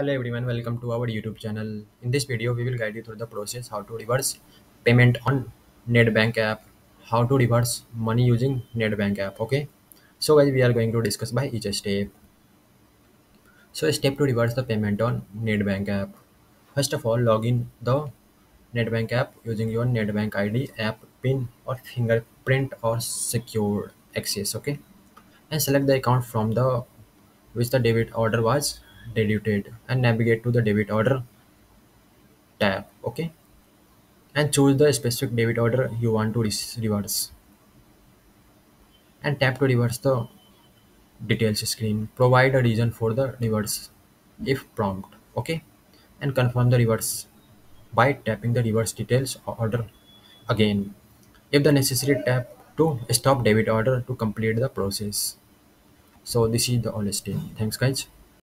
Hello everyone, welcome to our YouTube channel. In this video, we will guide you through the process how to reverse payment on Nedbank app, how to reverse money using Nedbank app. Okay, so guys, we are going to discuss by each step. So, step to reverse the payment on Nedbank app. First of all, log in the Nedbank app using your Nedbank ID, app PIN, or fingerprint or secure access. Okay, and select the account from the which the debit order was debited and navigate to the debit order tab okay? And choose the specific debit order you want to reverse and tap to reverse the details screen. Provide a reason for the reverse if prompt okay? And confirm the reverse by tapping the reverse details order again. If the necessary tap to stop debit order to complete the process. So this is the all step thanks guys